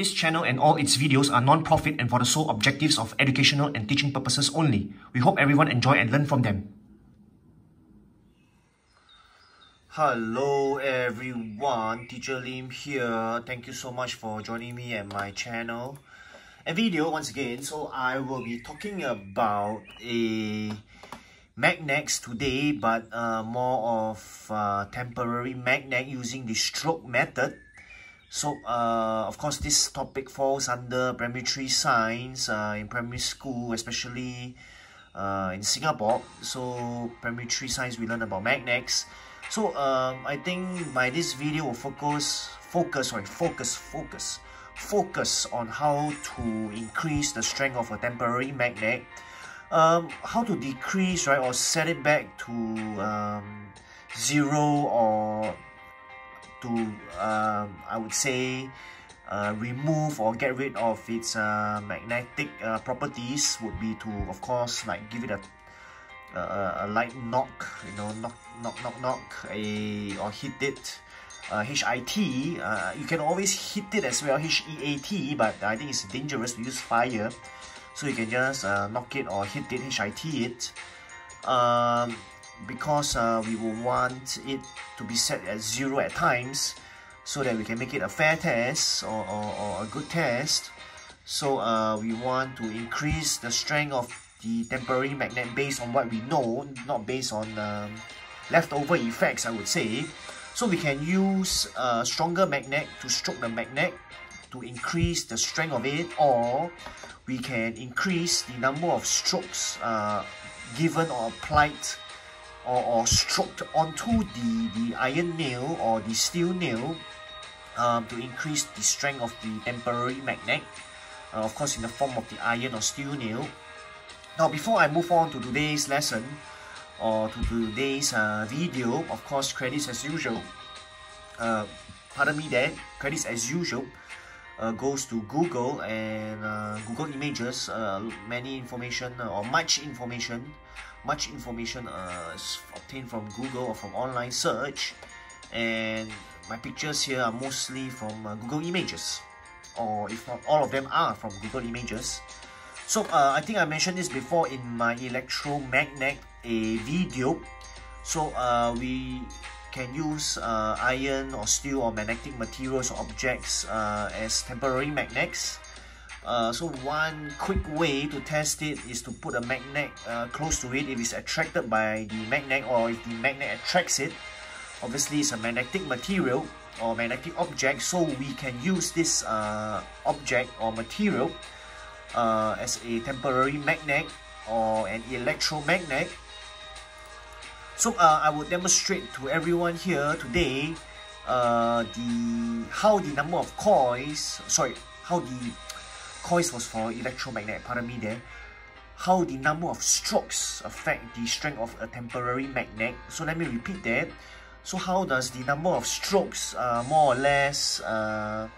This channel and all its videos are non-profit and for the sole objectives of educational and teaching purposes only. We hope everyone enjoy and learn from them. Hello everyone, Teacher Lim here. Thank you so much for joining me at my channel and video once again. So I will be talking about a magnets today, but uh, more of uh, temporary magnet using the stroke method. So, uh, of course, this topic falls under primary 3 science uh, in primary school, especially uh, in Singapore. So, primary 3 science, we learn about magnets. So, um, I think by this video will focus, focus, sorry, focus, focus, focus on how to increase the strength of a temporary magnet um, how to decrease right or set it back to um, zero or to um, I would say uh, remove or get rid of its uh, magnetic uh, properties would be to of course like give it a a, a light knock you know knock knock knock knock a or hit it uh, HIT uh, you can always hit it as well HEAT but I think it's dangerous to use fire so you can just uh, knock it or hit it, HIT it. Um, because uh, we will want it to be set at zero at times so that we can make it a fair test or, or, or a good test. So uh, we want to increase the strength of the temporary magnet based on what we know, not based on um, leftover effects, I would say. So we can use a stronger magnet to stroke the magnet to increase the strength of it or we can increase the number of strokes uh, given or applied or, or stroked onto the, the iron nail or the steel nail um, to increase the strength of the temporary magnet uh, of course in the form of the iron or steel nail. Now before I move on to today's lesson or to today's uh, video of course credits as usual. Uh, pardon me there credits as usual uh, goes to Google and uh, Google Images, uh, many information uh, or much information, much information uh, is obtained from Google or from online search. And my pictures here are mostly from uh, Google Images, or if not all of them are from Google Images. So I think I mentioned this before in my electromagnet a video. So we can use uh, iron or steel or magnetic materials or objects uh, as temporary magnets. Uh, so one quick way to test it is to put a magnet uh, close to it if it's attracted by the magnet or if the magnet attracts it. Obviously it's a magnetic material or magnetic object so we can use this uh, object or material uh, as a temporary magnet or an electromagnet so uh, I will demonstrate to everyone here today the how the number of coils, sorry, how the coils was for electromagnet, pardon me there, how the number of strokes affect the strength of a temporary magnet. So let me repeat that. So how does the number of strokes uh, more or less, uh,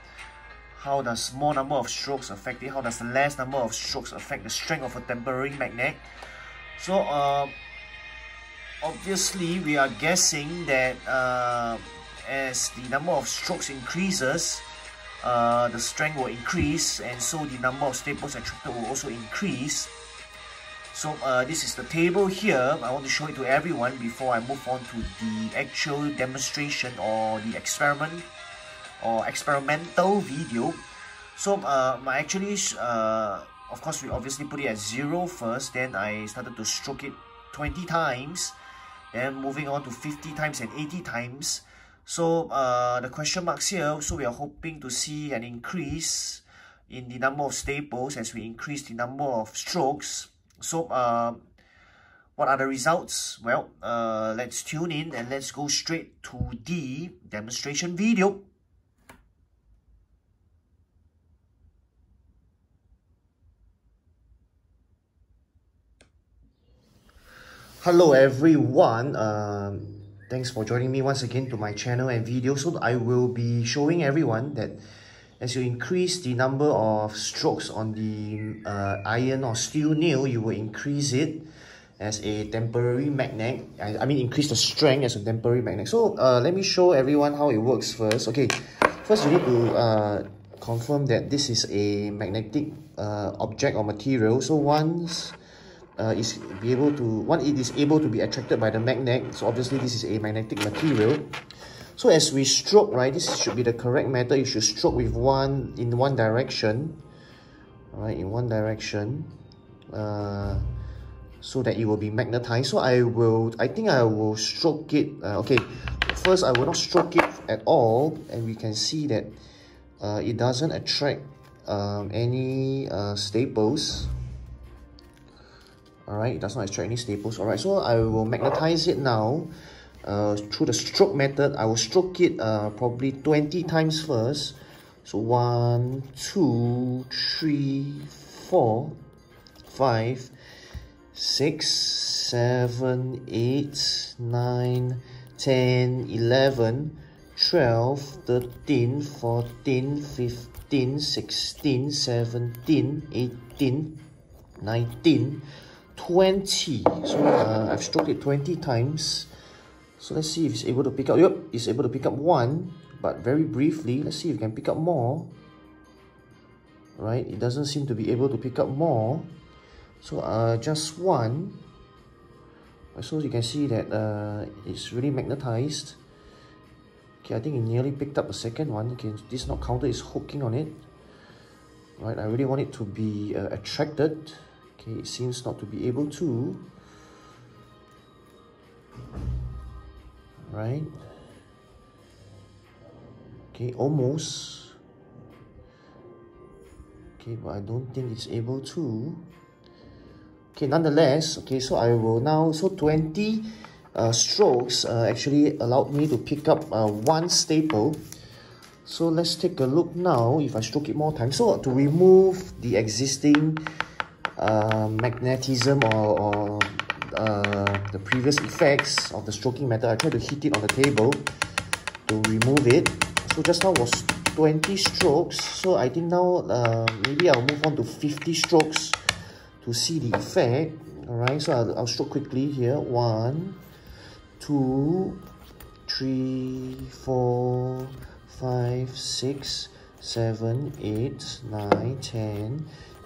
how does more number of strokes affect it? How does the less number of strokes affect the strength of a temporary magnet? So uh, obviously we are guessing that uh, as the number of strokes increases uh, the strength will increase and so the number of staples attracted will also increase. So uh, this is the table here. I want to show it to everyone before I move on to the actual demonstration or the experiment or experimental video. So uh, my actually uh, of course we obviously put it at zero first. Then I started to stroke it 20 times. Then moving on to 50 times and 80 times. So uh, the question marks here, so we are hoping to see an increase in the number of staples as we increase the number of strokes. So uh, what are the results? Well, uh, let's tune in and let's go straight to the demonstration video. hello everyone um, thanks for joining me once again to my channel and video. So I will be showing everyone that as you increase the number of strokes on the uh, iron or steel nail you will increase it as a temporary magnet. I, I mean increase the strength as a temporary magnet. So uh, let me show everyone how it works first. Okay. First you need to uh, confirm that this is a magnetic uh, object or material. So once uh, is be able to one it is able to be attracted by the magnet. So obviously this is a magnetic material. So as we stroke, right, this should be the correct method. You should stroke with one in one direction, right, in one direction, uh, so that it will be magnetized. So I will, I think I will stroke it. Uh, okay, first I will not stroke it at all, and we can see that uh, it doesn't attract um, any uh, staples. Alright, it does not attract any staples. Alright, so I will magnetize it now uh, through the stroke method. I will stroke it uh, probably 20 times first. So 1, 2, 3, 4, 5, 6, 7, 8, 9, 10, 11, 12, 13, 14, 15, 16, 17, 18, 19, 20. So uh, I've stroked it 20 times. So let's see if it's able to pick up. Yep, it's able to pick up one, but very briefly. Let's see if it can pick up more. Right, it doesn't seem to be able to pick up more. So uh, just one. So you can see that uh, it's really magnetized. Okay, I think it nearly picked up a second one. Okay, this not counter is hooking on it. Right, I really want it to be uh, attracted. Okay, it seems not to be able to. Right. Okay, almost. Okay, but I don't think it's able to. Okay, nonetheless, okay, so I will now, so 20 uh, strokes uh, actually allowed me to pick up uh, one staple. So let's take a look now if I stroke it more times. So to remove the existing uh, magnetism or, or uh, the previous effects of the stroking method, I try to hit it on the table to remove it. So just now was 20 strokes. So I think now uh, maybe I'll move on to 50 strokes to see the effect. Alright, so I'll, I'll stroke quickly here. One, two, three, four, five, six, seven, eight, nine, ten,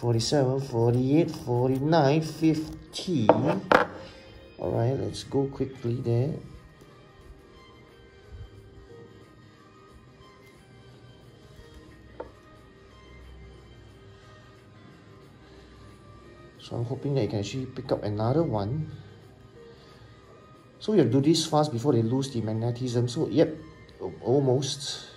47, 48, 49, 50. Alright, let's go quickly there. So I'm hoping that you can actually pick up another one. So we have to do this fast before they lose the magnetism. So yep, almost.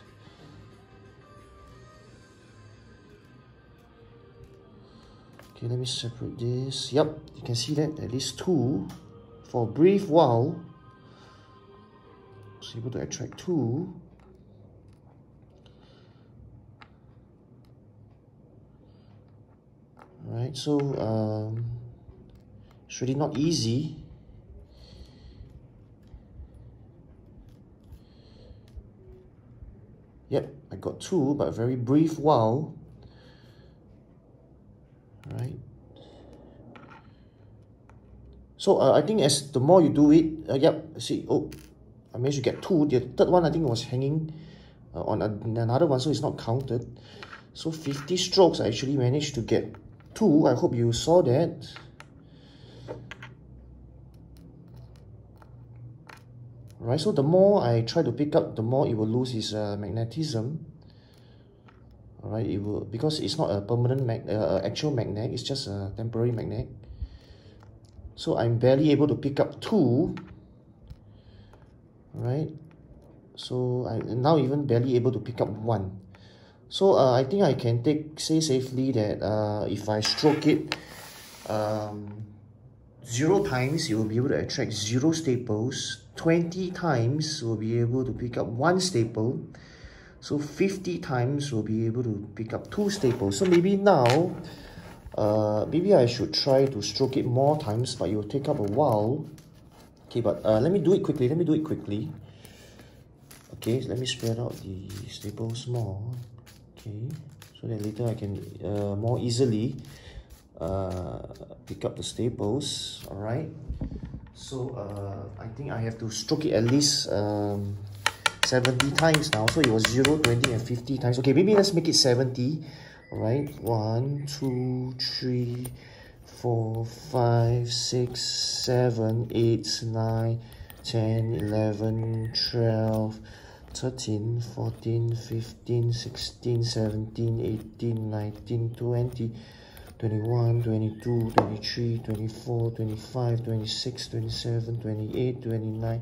Okay, let me separate this. Yep, you can see that at least two for a brief while. So able to attract two. Alright, so um, it's really not easy. Yep, I got two, but a very brief while. Right. So uh, I think as the more you do it, uh, yep, see, oh, I managed to get two. The third one I think was hanging uh, on a, another one, so it's not counted. So 50 strokes, I actually managed to get two. I hope you saw that. right so the more I try to pick up the more it will lose its uh, magnetism alright it will because it's not a permanent mag uh, actual magnet it's just a temporary magnet so I'm barely able to pick up two right? So I now even barely able to pick up one. So uh, I think I can take say safely that uh, if I stroke it um, zero times you will be able to attract zero staples. 20 times will be able to pick up one staple. So 50 times we'll be able to pick up two staples. So maybe now, uh, maybe I should try to stroke it more times, but it will take up a while. Okay, but uh, let me do it quickly. Let me do it quickly. Okay, let me spread out the staples more. Okay, so that later I can uh, more easily uh, pick up the staples. All right. So uh, I think I have to stroke it at least um, 70 times now. So it was 0, 20, and 50 times. Okay, maybe let's make it 70. Right. 1, 2, 3, 4, 5, 6, 7, 8, 9, 10, 11, 12, 13, 14, 15, 16, 17, 18, 19, 20, 21, 22, 23, 24, 25, 26, 27, 28, 29,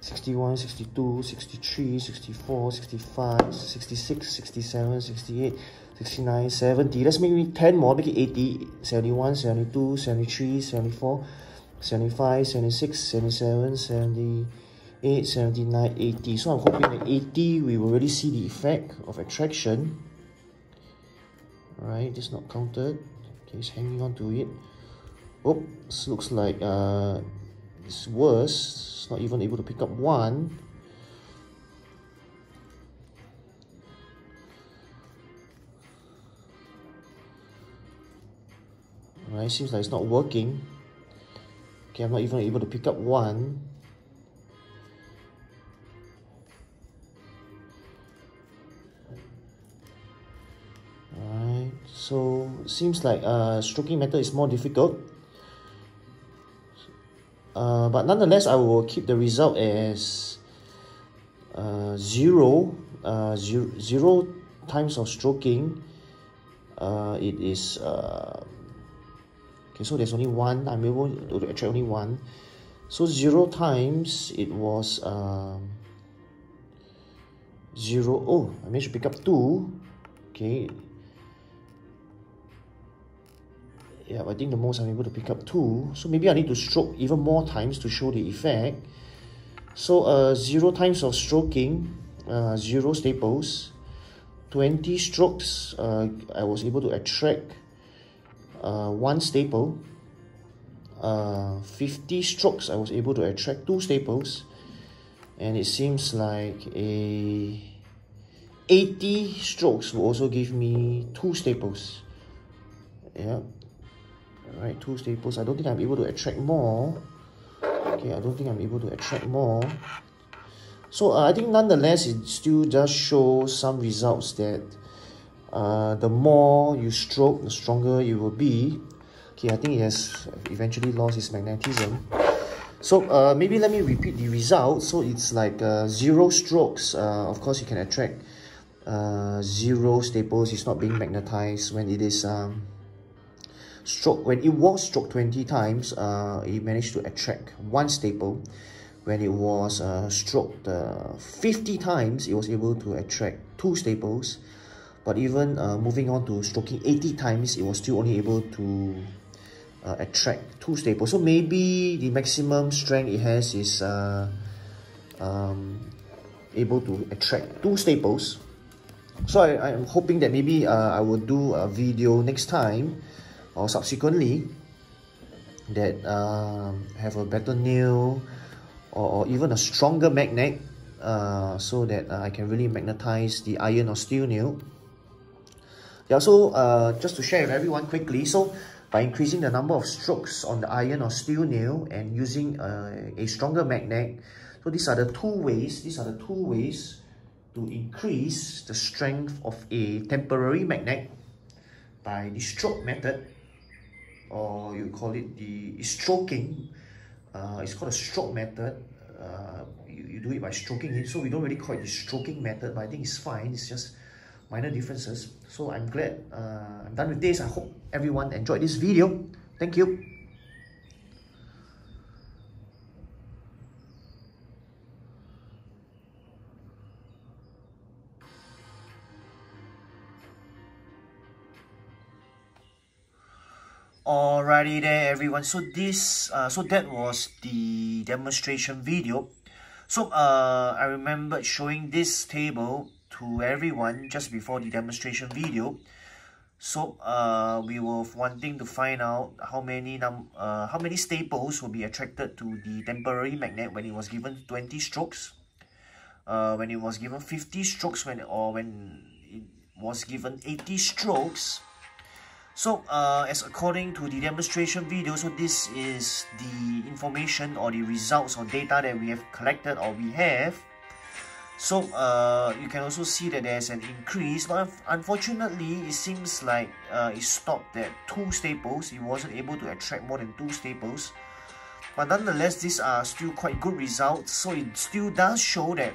61, 62, 63, 64, 65, 66, 67, 68, 69, 70. Let's make it 10 more, make it 80, 71, 72, 73, 74, 75, 76, 77, 78, 79, 80. So I'm hoping that 80 we will really see the effect of attraction. Alright, this not counted. Okay, it's hanging on to it. Oops, looks like uh, it's worse. It's not even able to pick up one. Alright, seems like it's not working. Okay, I'm not even able to pick up one. Alright, so seems like uh, stroking method is more difficult. Uh, but nonetheless, I will keep the result as uh, zero, uh, times of stroking. Uh, it is uh, okay. So there's only one. I'm able to attract only one. So zero times it was um, zero. Oh, I managed to pick up two. Okay, yeah, I think the most I'm able to pick up two. So maybe I need to stroke even more times to show the effect. So uh, zero times of stroking, uh, zero staples, 20 strokes, uh, I was able to attract uh, one staple. Uh, 50 strokes, I was able to attract two staples. And it seems like a 80 strokes will also give me two staples. Yeah, Alright, two staples. I don't think I'm able to attract more. Okay, I don't think I'm able to attract more. So uh, I think nonetheless, it still just shows some results that uh, the more you stroke, the stronger it will be. Okay, I think it has eventually lost its magnetism. So uh, maybe let me repeat the result. So it's like uh, zero strokes. Uh, of course, you can attract uh, zero staples. It's not being magnetized when it is um, stroke when it was stroke 20 times uh, it managed to attract one staple. When it was uh, stroked uh, 50 times it was able to attract two staples. But even uh, moving on to stroking 80 times it was still only able to uh, attract two staples. So maybe the maximum strength it has is uh, um, able to attract two staples. So I, I'm hoping that maybe uh, I will do a video next time or subsequently that uh, have a better nail or, or even a stronger magnet uh, so that uh, I can really magnetize the iron or steel nail. Yeah, so uh, just to share with everyone quickly, so by increasing the number of strokes on the iron or steel nail and using uh, a stronger magnet, so these are the two ways, these are the two ways to increase the strength of a temporary magnet by the stroke method or you call it the stroking. Uh, it's called a stroke method. Uh, you, you do it by stroking it. So we don't really call it the stroking method, but I think it's fine. It's just minor differences. So I'm glad uh, I'm done with this. I hope everyone enjoyed this video. Thank you. Alrighty there everyone, so this, uh, so that was the demonstration video. So uh, I remember showing this table to everyone just before the demonstration video. So uh, we were wanting to find out how many num uh, how many staples will be attracted to the temporary magnet when it was given 20 strokes. Uh, when it was given 50 strokes when or when it was given 80 strokes so uh, as according to the demonstration video, so this is the information or the results or data that we have collected or we have. So uh, you can also see that there's an increase, but unfortunately, it seems like uh, it stopped at two staples. It wasn't able to attract more than two staples. But nonetheless, these are still quite good results. So it still does show that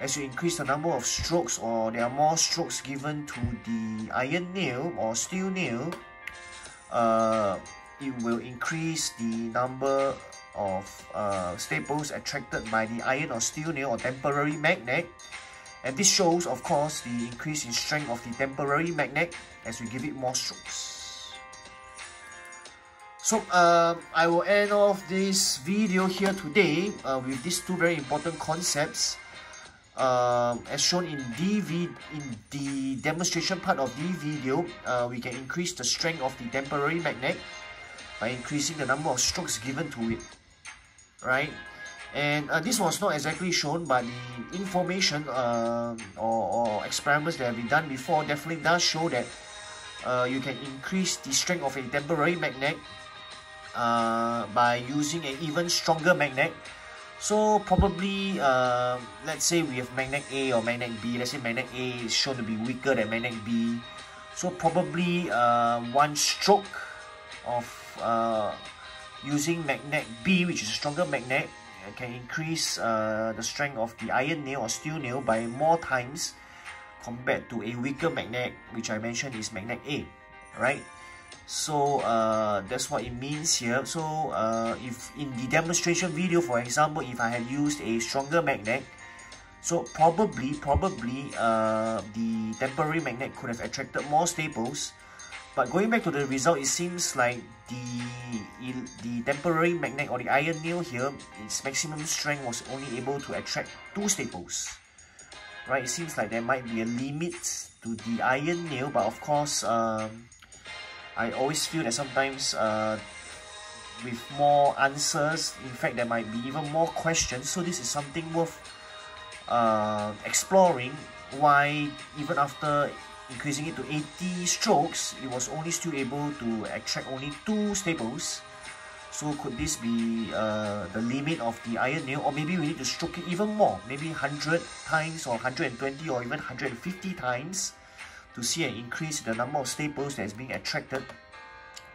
as you increase the number of strokes or there are more strokes given to the iron nail or steel nail, uh, it will increase the number of uh, staples attracted by the iron or steel nail or temporary magnet. And this shows, of course, the increase in strength of the temporary magnet as we give it more strokes. So uh, I will end off this video here today uh, with these two very important concepts uh, as shown in the in the demonstration part of the video, uh, we can increase the strength of the temporary magnet by increasing the number of strokes given to it, right? And uh, this was not exactly shown, but the information uh, or, or, experiments that have been done before definitely does show that uh, you can increase the strength of a temporary magnet uh, by using an even stronger magnet so probably, uh, let's say we have magnet A or magnet B. Let's say magnet A is shown to be weaker than magnet B. So probably uh, one stroke of uh, using magnet B, which is a stronger magnet, can increase uh, the strength of the iron nail or steel nail by more times compared to a weaker magnet, which I mentioned is magnet A, right? So uh, that's what it means here. So uh, if in the demonstration video, for example, if I had used a stronger magnet, so probably, probably uh, the temporary magnet could have attracted more staples. But going back to the result, it seems like the, the temporary magnet or the iron nail here, its maximum strength was only able to attract two staples. Right, it seems like there might be a limit to the iron nail, but of course, um, I always feel that sometimes uh, with more answers, in fact, there might be even more questions. So this is something worth uh, exploring. Why even after increasing it to 80 strokes, it was only still able to extract only two staples. So could this be uh, the limit of the iron nail or maybe we need to stroke it even more, maybe 100 times or 120 or even 150 times to see an increase in the number of staples that is being attracted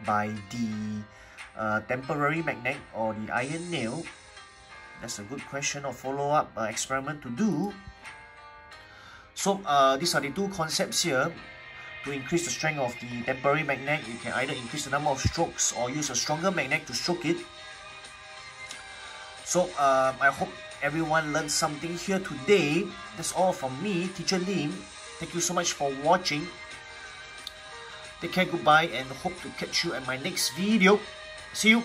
by the uh, temporary magnet or the iron nail? That's a good question or follow-up uh, experiment to do. So uh, these are the two concepts here. To increase the strength of the temporary magnet, you can either increase the number of strokes or use a stronger magnet to stroke it. So um, I hope everyone learned something here today. That's all from me, Teacher Lim. Thank you so much for watching. Take care, goodbye, and hope to catch you at my next video. See you.